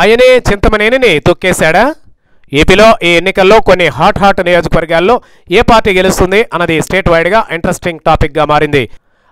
ఆయనే చింతమనేనిని తొక్కేశాడా? ఏపీలో ఈ ఎన్నికల్లో కొన్ని హాట్ హాట్ నియోజకవర్గాల్లో ఏ పార్టీ గెలుస్తుంది అన్నది స్టేట్ వైడ్గా ఇంట్రెస్టింగ్ టాపిక్గా మారింది.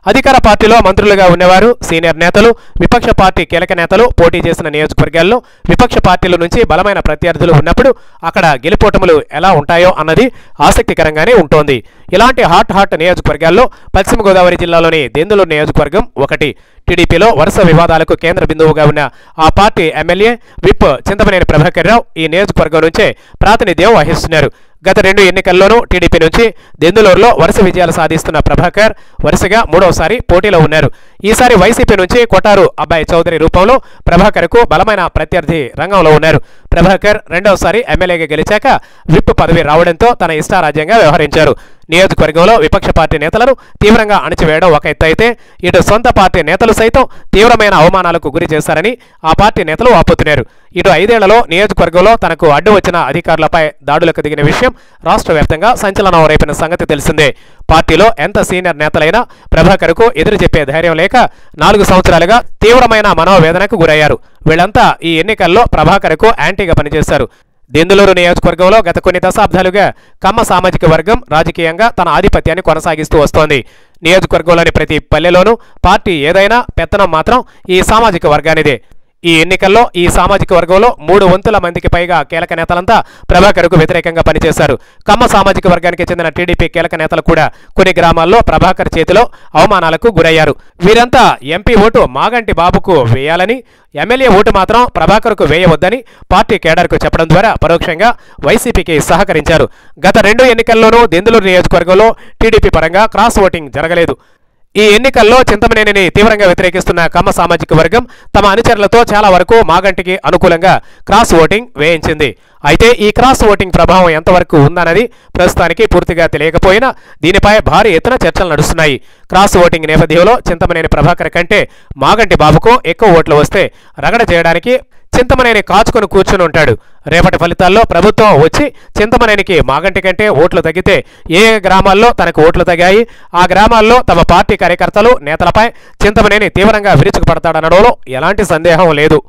అధికార పార్టీలో మంత్రులుగా ఉన్నవారు సీనియర్ నేతలు విపక్ష పార్టీ కీలక నేతలు పోటీ చేసిన నియోజకవర్గాల్లో విపక్ష పార్టీల నుంచి బలమైన ప్రత్యర్థులు ఉన్నప్పుడు అక్కడ గెలుపోటములు ఎలా ఉంటాయో అన్నది ఆసక్తికరంగానే ఉంటోంది. ఇలాంటి హాట్ హాట్ నియోజకవర్గాల్లో పశ్చిమ గోదావరి జిల్లాలోని దెందులూరు నియోజకవర్గం ఒకటి. టీడీపీలో వరుస వివాదాలకు కేంద్ర బిందువుగా ఉన్న ఆ party MLA whip Chintamaneni Prabhakar Rao ఈ నియోజకవర్గం నుంచే ప్రాతినిధ్యం వహిస్తున్నారు. గత రెండు ఎన్నికల్లోనూ టీడీపీ నుంచి దెందులూరులో వరుస విజయాలు సాధిస్తున్న ప్రభాకర్ వరుసగా మూడవసారి పోటీలో ఉన్నారు. ఈసారి వైసీపీ నుంచి కొటారు అబ్బాయి చౌదరి రూపంలో ప్రభాకర్కు బలమైన ప్రత్యర్థి రంగంలో ఉన్నారు. ప్రభాకర్ రెండవసారి ఎమ్మెల్యేగా గెలిచాక విప్ పదవి రావడంతో తన ఇష్టారాజ్యంగా వ్యవహరించారు. నియోజకవర్గంలో విపక్ష పార్టీ నేతలను తీవ్రంగా అణచివేయడం ఒక ఎత్తు అయితే ఇటు సొంత పార్టీ నేతలు సైతం తీవ్రమైన అవమానాలకు గురి చేశారని ఆ పార్టీ నేతలు ఆపుతున్నారు. ఇటు ఐదేళ్ళలో నియోజకవర్గంలో తనకు అడ్డు వచ్చిన అధికారులపై దాడులకు దిగిన విషయం రాష్ట్ర వ్యాప్తంగా సంచలనం రేపిన సంగతి తెలిసిందే. పార్టీలో ఎంత సీనియర్ నేతలైనా ప్రభాకర్కు ఎదురు చెప్పే ధైర్యం లేక నాలుగు సంవత్సరాలుగా తీవ్రమైన మనోవేదనకు గురయ్యారు. వీళ్ళంతా ఈ ఎన్నికల్లో ప్రభాకర్కు యాంటీగా పనిచేశారు. దెందులూరు నియోజకవర్గంలో గత కొన్ని దశాబ్దాలుగా కమ్మ సామాజిక వర్గం రాజకీయంగా తన ఆధిపత్యాన్ని కొనసాగిస్తూ వస్తోంది. నియోజకవర్గంలోని ప్రతి పల్లెలోనూ పార్టీ ఏదైనా పెత్తనం మాత్రం ఈ సామాజిక వర్గానిదే. ఈ ఎన్నికల్లో ఈ సామాజిక వర్గంలో మూడు వంతుల మందికి పైగా కీలక నేతలంతా ప్రభాకర్కు వ్యతిరేకంగా పనిచేశారు. కమ్మ సామాజిక వర్గానికి చెందిన టీడీపీ కీలక నేతలు కూడా కొన్ని గ్రామాల్లో ప్రభాకర్ చేతిలో అవమానాలకు గురయ్యారు. వీరంతా ఎంపీ ఓటు మాగంటి బాబుకు వేయాలని ఎమ్మెల్యే ఓటు మాత్రం ప్రభాకర్కు వేయవద్దని పార్టీ కేడర్కు చెప్పడం ద్వారా పరోక్షంగా వైసీపీకి సహకరించారు. గత రెండు ఎన్నికల్లోనూ దెందులూరు నియోజకవర్గంలో టీడీపీ పరంగా క్రాస్ ఓటింగ్ జరగలేదు. ఈ ఎన్నికల్లో చింతమనేనిని తీవ్రంగా వ్యతిరేకిస్తున్న కమ్మ సామాజిక వర్గం తమ అనుచరులతో చాలా వరకు మాగంటికి అనుకూలంగా క్రాస్ ఓటింగ్ వేయించింది. అయితే ఈ క్రాస్ ఓటింగ్ ప్రభావం ఎంతవరకు ఉందన్నది ప్రస్తుతానికి పూర్తిగా తెలియకపోయినా దీనిపై భారీ ఎత్తున చర్చలు నడుస్తున్నాయి. క్రాస్ ఓటింగ్ నేపథ్యంలో చింతమనేని ప్రభాకర్ కంటే మాగంటి బాబుకు ఎక్కువ ఓట్లు వస్తే రగడ చేయడానికి చింతమనేని కాచుకొని కూర్చుని ఉంటాడు. రేపటి ఫలితాల్లో ప్రభుత్వం వచ్చి చింతమనేనికి మాగంటి కంటే ఓట్లు తగ్గితే ఏ ఏ గ్రామాల్లో తనకు ఓట్లు తగ్గాయి? ఆ గ్రామాల్లో తమ పార్టీ కార్యకర్తలు నేతలపై చింతమనేని తీవ్రంగా విరుచుకుపడతాడనడంలో ఎలాంటి సందేహం లేదు.